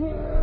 ہے